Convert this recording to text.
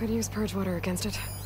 Could use purge water against it.